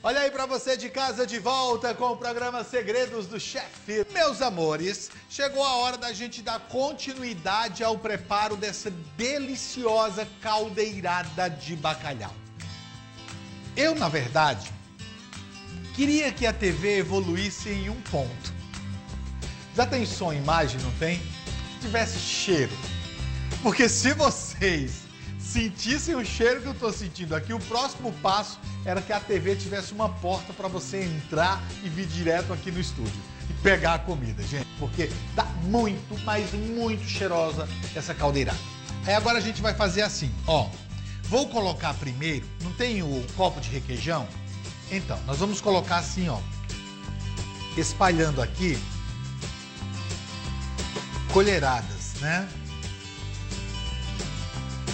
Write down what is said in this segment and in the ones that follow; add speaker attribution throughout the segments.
Speaker 1: Olha aí para você de casa de volta com o programa Segredos do Chefe. Meus amores, chegou a hora da gente dar continuidade ao preparo dessa deliciosa caldeirada de bacalhau. Eu, na verdade, queria que a TV evoluísse em um ponto. Já tem som e imagem, não tem? Tivesse cheiro. Porque se vocês sentissem o cheiro que eu estou sentindo aqui, o próximo passo era que a TV tivesse uma porta para você entrar e vir direto aqui no estúdio e pegar a comida, gente, porque tá muito, mas muito cheirosa essa caldeirada. Aí agora a gente vai fazer assim, ó. Vou colocar primeiro, não tem o copo de requeijão? Então, nós vamos colocar assim, ó, espalhando aqui colheradas, né?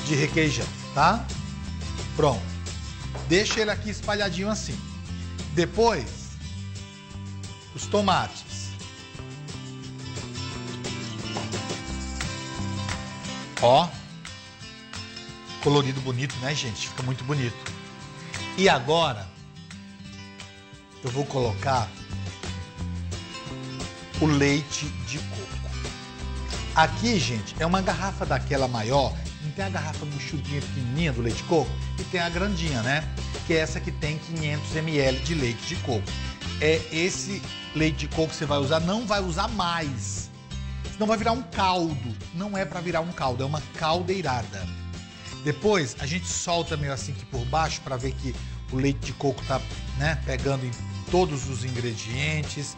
Speaker 1: De requeijão, tá? Pronto. Deixa ele aqui espalhadinho assim. Depois, os tomates. Ó. Colorido bonito, né, gente? Fica muito bonito. E agora, eu vou colocar o leite de coco. Aqui, gente, é uma garrafa daquela maior tem a garrafa buchudinha pequenininha do leite de coco? E tem a grandinha, né? Que é essa que tem 500 ml de leite de coco. É esse leite de coco que você vai usar, não vai usar mais. Senão vai virar um caldo. Não é para virar um caldo, é uma caldeirada. Depois a gente solta meio assim aqui por baixo para ver que o leite de coco tá, né, pegando em todos os ingredientes,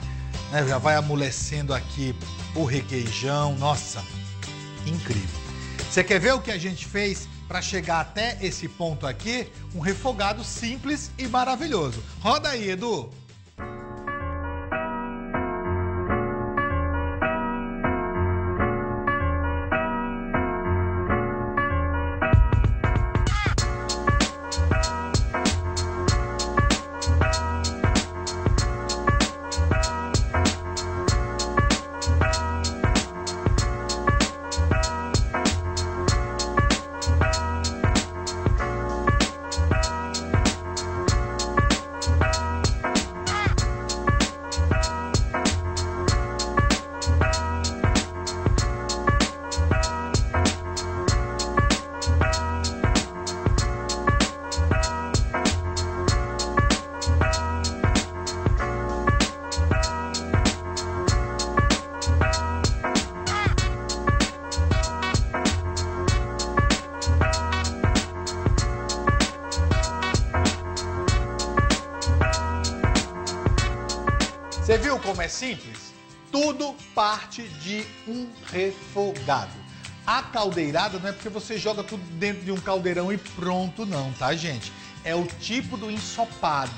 Speaker 1: né, já vai amolecendo aqui o requeijão. Nossa, incrível. Você quer ver o que a gente fez para chegar até esse ponto aqui? Um refogado simples e maravilhoso. Roda aí, Edu! Você viu como é simples? Tudo parte de um refogado. A caldeirada não é porque você joga tudo dentro de um caldeirão e pronto, não, tá, gente? É o tipo do ensopado,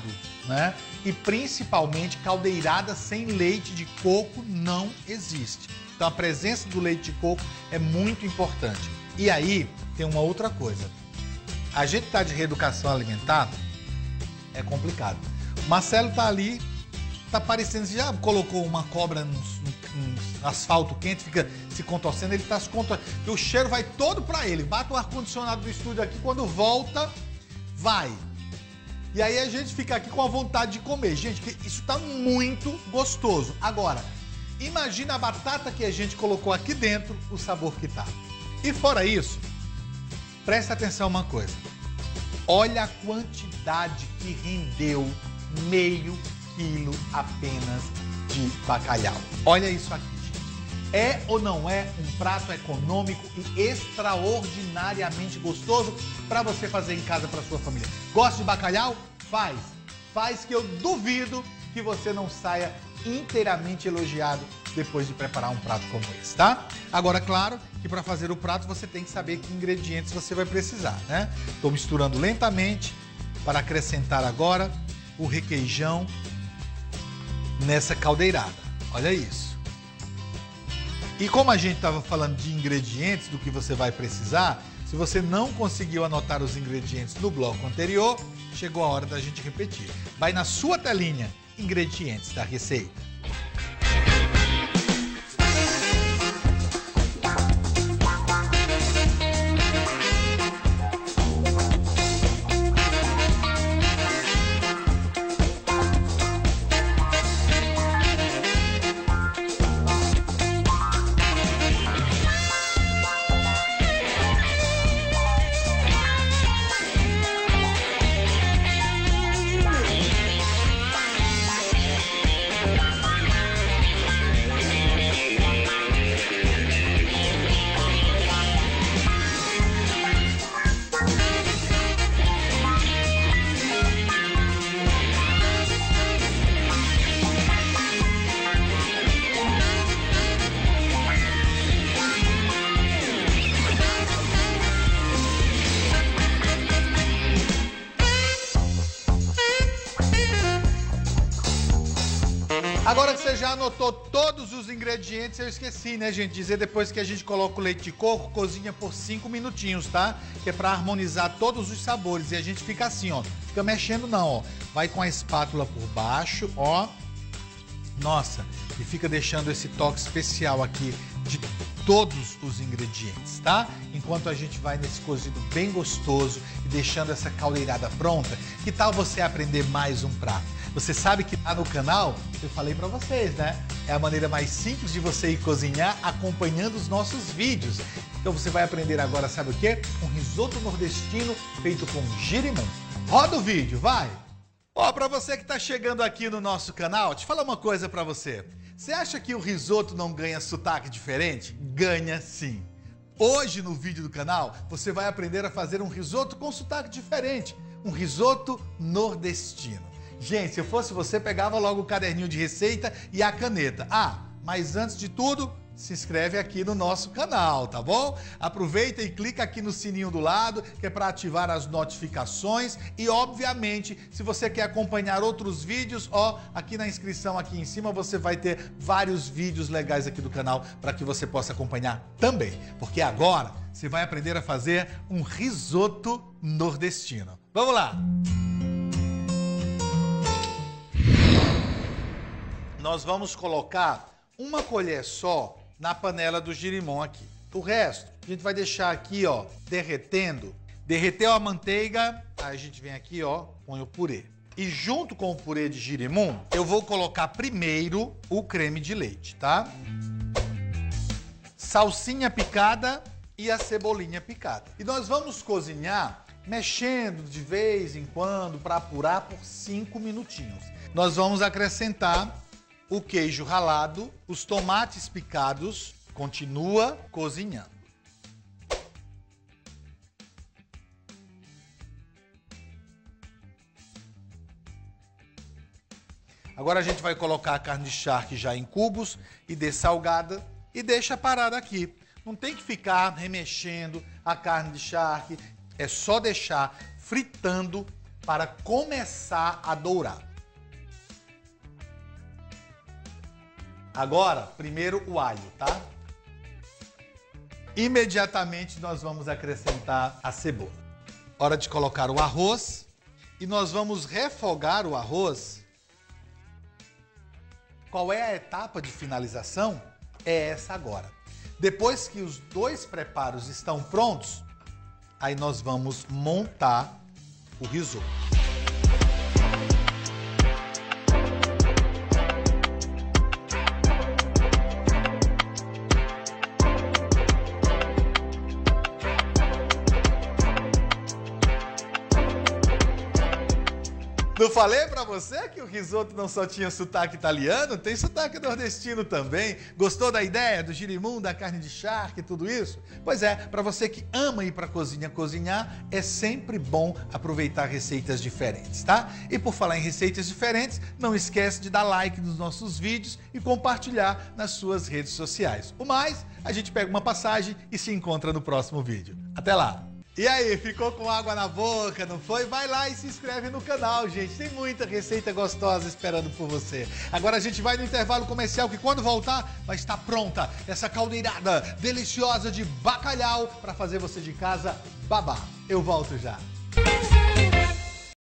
Speaker 1: né? E principalmente caldeirada sem leite de coco não existe. Então a presença do leite de coco é muito importante. E aí tem uma outra coisa. A gente tá de reeducação alimentar, é complicado. Marcelo tá ali tá parecendo, você já colocou uma cobra no, asfalto quente, fica se contorcendo, ele tá se contorcendo, o cheiro vai todo para ele. Bate o ar-condicionado do estúdio aqui, quando volta, vai. E aí a gente fica aqui com a vontade de comer. Gente, isso tá muito gostoso. Agora, imagina a batata que a gente colocou aqui dentro, o sabor que tá. E fora isso, presta atenção uma coisa. Olha a quantidade que rendeu meio quilo apenas de bacalhau. Olha isso aqui, gente. É ou não é um prato econômico e extraordinariamente gostoso para você fazer em casa para sua família? Gosta de bacalhau? Faz. Faz que eu duvido que você não saia inteiramente elogiado depois de preparar um prato como esse, tá? Agora, claro que para fazer o prato você tem que saber que ingredientes você vai precisar, né? Estou misturando lentamente para acrescentar agora o requeijão nessa caldeirada. Olha isso. E como a gente estava falando de ingredientes, do que você vai precisar, se você não conseguiu anotar os ingredientes no bloco anterior, chegou a hora da gente repetir. Vai na sua telinha, ingredientes da receita. Agora que você já anotou todos os ingredientes, eu esqueci, né, gente? Dizer depois que a gente coloca o leite de coco, cozinha por 5 minutinhos, tá? Que é pra harmonizar todos os sabores. E a gente fica assim, ó. Fica mexendo não, ó. Vai com a espátula por baixo, ó. Nossa, e fica deixando esse toque especial aqui de todos os ingredientes, tá? Enquanto a gente vai nesse cozido bem gostoso e deixando essa caldeirada pronta, que tal você aprender mais um prato? Você sabe que lá no canal, eu falei para vocês, né? É a maneira mais simples de você ir cozinhar acompanhando os nossos vídeos. Então você vai aprender agora, sabe o quê? Um risoto nordestino feito com girimum. Roda o vídeo, vai! Ó, para você que está chegando aqui no nosso canal, te falar uma coisa para você. Você acha que o risoto não ganha sotaque diferente? Ganha sim. Hoje no vídeo do canal, você vai aprender a fazer um risoto com sotaque diferente, um risoto nordestino. Gente, se eu fosse você, pegava logo o caderninho de receita e a caneta. Ah, mas antes de tudo, se inscreve aqui no nosso canal, tá bom? Aproveita e clica aqui no sininho do lado, que é para ativar as notificações e, obviamente, se você quer acompanhar outros vídeos, ó, aqui na inscrição aqui em cima você vai ter vários vídeos legais aqui do canal para que você possa acompanhar também, porque agora você vai aprender a fazer um risoto nordestino. Vamos lá! Nós vamos colocar uma colher só na panela do girimum aqui. O resto, a gente vai deixar aqui, ó, derretendo. Derreteu a manteiga, aí a gente vem aqui, ó, põe o purê. E junto com o purê de girimum, eu vou colocar primeiro o creme de leite, tá? Salsinha picada e a cebolinha picada. E nós vamos cozinhar mexendo de vez em quando para apurar por 5 minutinhos. Nós vamos acrescentar o queijo ralado, os tomates picados, continua cozinhando. Agora a gente vai colocar a carne de charque já em cubos e dessalgada e deixa parada aqui. Não tem que ficar remexendo a carne de charque, é só deixar fritando para começar a dourar. Agora, primeiro o alho, tá? Imediatamente nós vamos acrescentar a cebola. Hora de colocar o arroz e nós vamos refogar o arroz. Qual é a etapa de finalização? É essa agora. Depois que os dois preparos estão prontos, aí nós vamos montar o risoto. Não falei para você que o risoto não só tinha sotaque italiano, tem sotaque nordestino também. Gostou da ideia do girimum, da carne de charque tudo isso? Pois é, para você que ama ir para cozinha cozinhar, é sempre bom aproveitar receitas diferentes, tá? E por falar em receitas diferentes, não esquece de dar like nos nossos vídeos e compartilhar nas suas redes sociais. O mais, a gente pega uma passagem e se encontra no próximo vídeo. Até lá! E aí, ficou com água na boca, não foi? Vai lá e se inscreve no canal, gente. Tem muita receita gostosa esperando por você. Agora a gente vai no intervalo comercial que quando voltar vai estar pronta essa caldeirada deliciosa de bacalhau para fazer você de casa babar. Eu volto já.